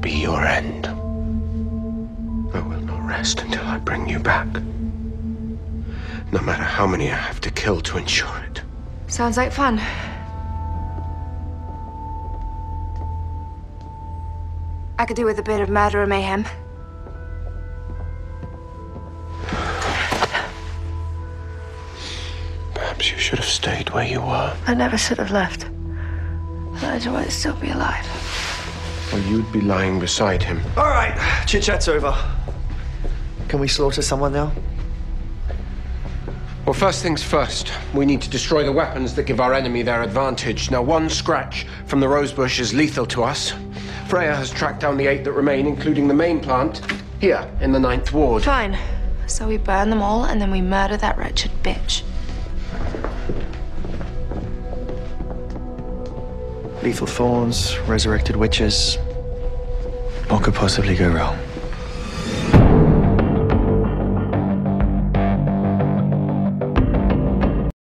be your end. I will not rest until I bring you back. No matter how many I have to kill to ensure it. Sounds like fun. I could do with a bit of murder and mayhem. Perhaps you should have stayed where you were. I never should have left. Otherwise, I might still be alive. Or you'd be lying beside him. All right, chit chat's over. Can we slaughter someone now? Well, first things first, we need to destroy the weapons that give our enemy their advantage. Now, one scratch from the rosebush is lethal to us. Freya has tracked down the eight that remain, including the main plant, here in the Ninth Ward. Fine. So we burn them all and then we murder that wretched bitch. Lethal thorns, resurrected witches. What could possibly go wrong?